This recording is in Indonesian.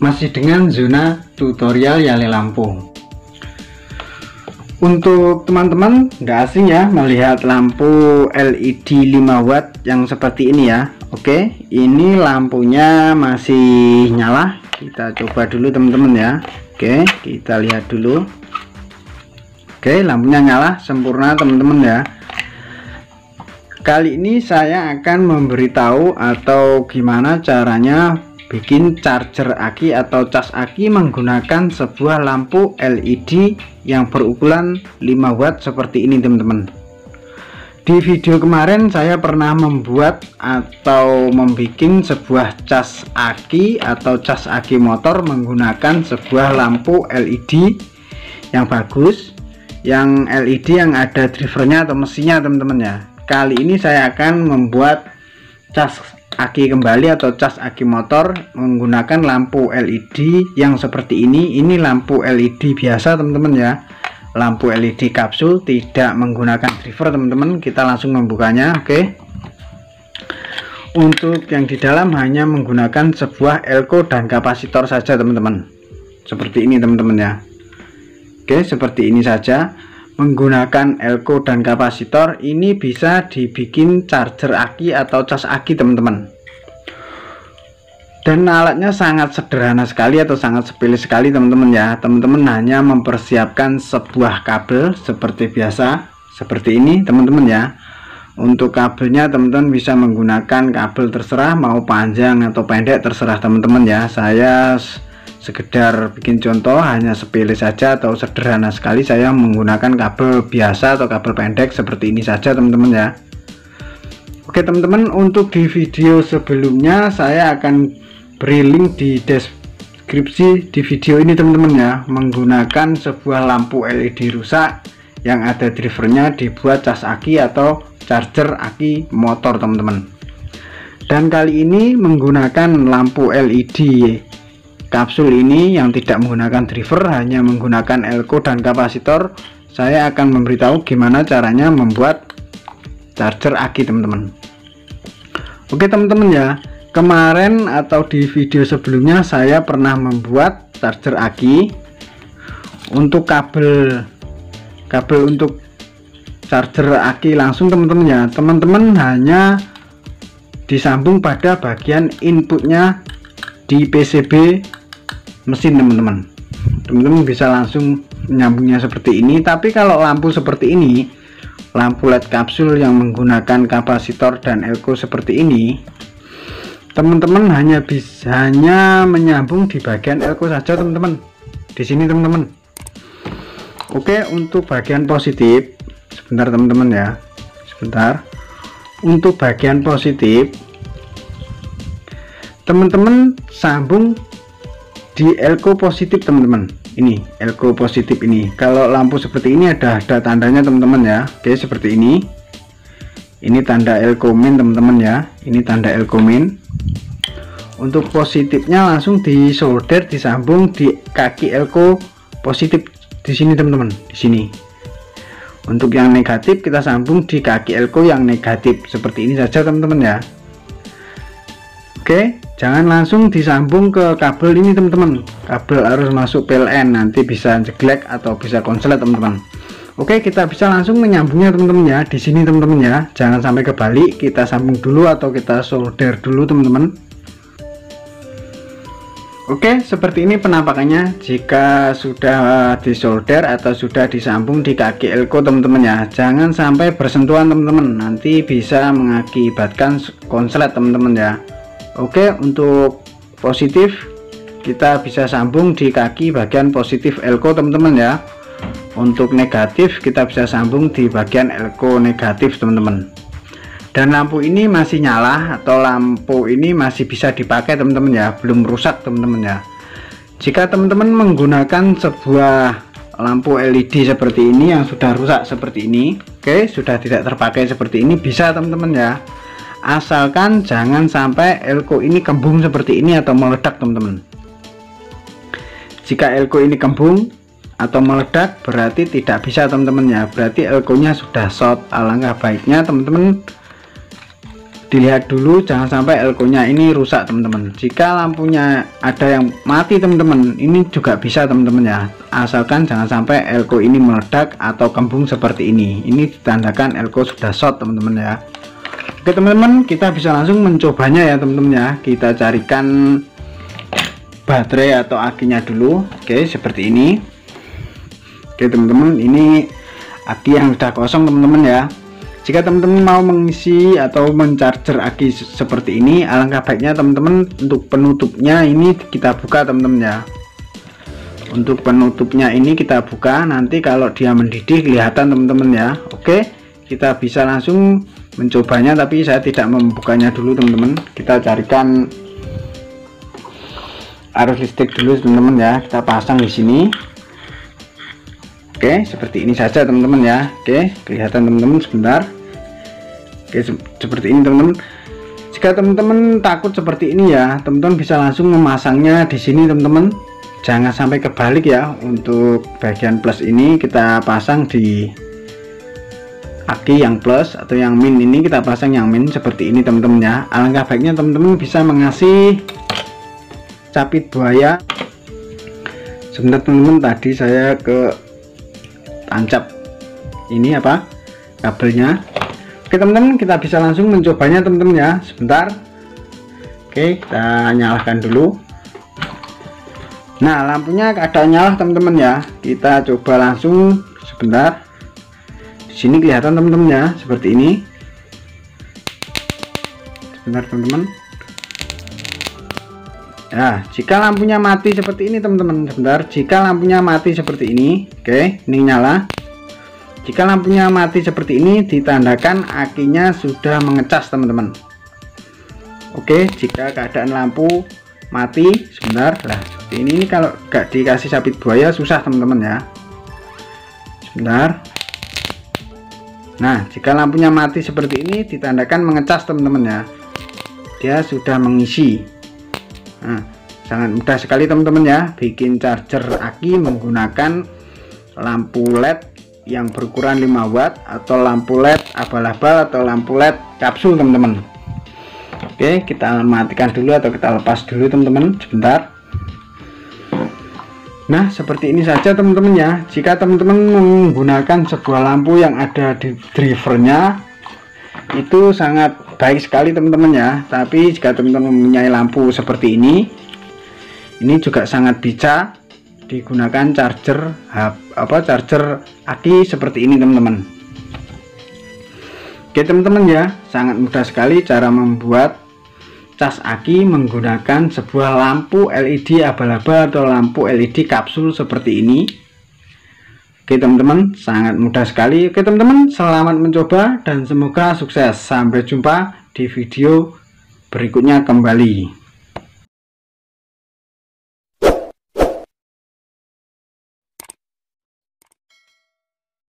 masih dengan zona tutorial Yale Lampung untuk teman-teman nggak asing ya melihat lampu LED 5 watt yang seperti ini ya. Oke ini lampunya masih nyala. Kita coba dulu teman-teman ya. Oke kita lihat dulu. Oke lampunya nyala sempurna teman-teman ya. Kali ini saya akan memberitahu atau gimana caranya bikin charger aki atau cas aki menggunakan sebuah lampu LED yang berukuran 5 watt seperti ini teman-teman. Di video kemarin saya pernah membuat atau membuat sebuah cas aki atau cas aki motor menggunakan sebuah lampu LED yang bagus yang LED yang ada drivernya atau mesinnya teman-teman ya. Kali ini saya akan membuat cas aki kembali atau cas aki motor menggunakan lampu LED yang seperti ini. Ini lampu LED biasa teman-teman ya. Lampu LED kapsul tidak menggunakan driver teman-teman. Kita langsung membukanya oke? Okay. untuk yang di dalam hanya menggunakan sebuah elko dan kapasitor saja teman-teman. Seperti ini teman-teman ya. Oke okay, seperti ini saja menggunakan elko dan kapasitor ini bisa dibikin charger aki atau cas aki teman-teman. Dan alatnya sangat sederhana sekali atau sangat sepele sekali teman-teman ya. Teman-teman hanya mempersiapkan sebuah kabel seperti biasa seperti ini teman-teman ya. Untuk kabelnya teman-teman bisa menggunakan kabel terserah mau panjang atau pendek terserah teman-teman ya. Saya sekedar bikin contoh hanya sepele saja atau sederhana sekali saya menggunakan kabel biasa atau kabel pendek seperti ini saja teman-teman ya. Oke teman-teman untuk di video sebelumnya saya akan beri link di deskripsi di video ini teman-teman ya. Menggunakan sebuah lampu LED rusak yang ada drivernya dibuat cas aki atau charger aki motor teman-teman. Dan kali ini menggunakan lampu LED kapsul ini yang tidak menggunakan driver hanya menggunakan elko dan kapasitor. Saya akan memberitahu gimana caranya membuat charger aki teman-teman. Oke teman-teman ya. Kemarin atau di video sebelumnya saya pernah membuat charger aki untuk kabel kabel untuk charger aki langsung teman-teman ya. Teman-teman hanya disambung pada bagian inputnya di PCB mesin teman-teman. Teman-teman bisa langsung menyambungnya seperti ini tapi kalau lampu seperti ini lampu led kapsul yang menggunakan kapasitor dan elko seperti ini teman-teman hanya bisa hanya menyambung di bagian elko saja teman-teman. Di sini teman-teman. Oke untuk bagian positif sebentar teman-teman ya. Sebentar. Untuk bagian positif teman-teman sambung di elko positif teman-teman. Ini elko positif ini. Kalau lampu seperti ini ada ada tandanya teman-teman ya. Oke seperti ini. Ini tanda elko min teman-teman ya. Ini tanda elko min. Untuk positifnya langsung di solder disambung di kaki elko positif di sini teman-teman. Di sini. Untuk yang negatif kita sambung di kaki elko yang negatif. Seperti ini saja teman-teman ya. Oke jangan langsung disambung ke kabel ini teman-teman. Kabel harus masuk PLN nanti bisa jeglek atau bisa konslet teman-teman. Oke kita bisa langsung menyambungnya teman-teman ya. Di sini teman-teman ya. Jangan sampai kebalik kita sambung dulu atau kita solder dulu teman-teman. Oke seperti ini penampakannya. Jika sudah disolder atau sudah disambung di kaki elko teman-teman ya. Jangan sampai bersentuhan teman-teman. Nanti bisa mengakibatkan konslet teman-teman ya Oke untuk positif kita bisa sambung di kaki bagian positif elko teman-teman ya. Untuk negatif kita bisa sambung di bagian elko negatif teman-teman. Dan lampu ini masih nyala atau lampu ini masih bisa dipakai teman-teman ya. Belum rusak teman-teman ya. Jika teman-teman menggunakan sebuah lampu LED seperti ini yang sudah rusak seperti ini oke sudah tidak terpakai seperti ini bisa teman-teman ya asalkan jangan sampai elko ini kembung seperti ini atau meledak teman-teman. Jika elko ini kembung atau meledak berarti tidak bisa teman-teman ya. Berarti elko nya sudah short. Alangkah baiknya teman-teman dilihat dulu jangan sampai elko nya ini rusak teman-teman. Jika lampunya ada yang mati teman-teman ini juga bisa teman-teman ya. Asalkan jangan sampai elko ini meledak atau kembung seperti ini. Ini ditandakan elko sudah short teman-teman ya oke teman-teman kita bisa langsung mencobanya ya teman-teman ya. Kita carikan baterai atau akinya dulu. Oke seperti ini. Oke teman-teman ini aki yang sudah kosong teman-teman ya. Jika teman-teman mau mengisi atau mencarger aki seperti ini alangkah baiknya teman-teman untuk penutupnya ini kita buka teman-teman ya. Untuk penutupnya ini kita buka nanti kalau dia mendidih kelihatan teman-teman ya. Oke kita bisa langsung mencobanya tapi saya tidak membukanya dulu teman-teman. Kita carikan arus listrik dulu teman-teman ya. Kita pasang di sini. Oke seperti ini saja teman-teman ya. Oke kelihatan teman-teman sebentar. Oke seperti ini teman-teman. Jika teman-teman takut seperti ini ya teman-teman bisa langsung memasangnya di sini teman-teman. Jangan sampai kebalik ya. Untuk bagian plus ini kita pasang di aki yang plus atau yang min ini kita pasang yang min seperti ini teman-teman ya alangkah baiknya teman-teman bisa mengasih capit buaya. Sebentar teman-teman tadi saya ke tancap ini apa kabelnya. Oke teman-teman kita bisa langsung mencobanya teman-teman ya sebentar. Oke kita nyalakan dulu. Nah lampunya ada nyala teman-teman ya. Kita coba langsung sebentar sini kelihatan teman-teman ya seperti ini. Sebentar teman-teman Ya, jika lampunya mati seperti ini teman-teman, sebentar. Jika lampunya mati seperti ini, oke, ini nyala. Jika lampunya mati seperti ini ditandakan akinya sudah mengecas teman-teman oke jika keadaan lampu mati sebentar. Lah ini, ini kalau gak dikasih sabit buaya susah teman-teman ya. Sebentar nah jika lampunya mati seperti ini ditandakan mengecas teman-teman ya. Dia sudah mengisi. Nah sangat mudah sekali teman-teman ya. Bikin charger aki menggunakan lampu led yang berukuran 5 watt atau lampu led abal-abal atau lampu led kapsul teman-teman. Oke kita matikan dulu atau kita lepas dulu teman-teman. Sebentar nah seperti ini saja teman-teman ya. Jika teman-teman menggunakan sebuah lampu yang ada di drivernya itu sangat baik sekali teman-teman ya. Tapi jika teman-teman mempunyai lampu seperti ini ini juga sangat bisa digunakan charger apa charger aki seperti ini teman-teman. Oke teman-teman ya. Sangat mudah sekali cara membuat cas aki menggunakan sebuah lampu LED abal-abal atau lampu LED kapsul seperti ini. Oke teman-teman sangat mudah sekali. Oke teman-teman selamat mencoba dan semoga sukses. Sampai jumpa di video berikutnya kembali